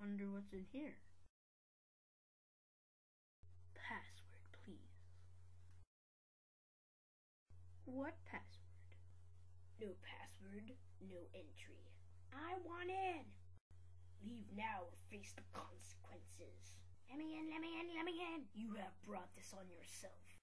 Wonder what's in here. Password, please. What password? No password, no entry. I want in! Leave now or face the consequences. Let me in, let me in, let me in! You have brought this on yourself.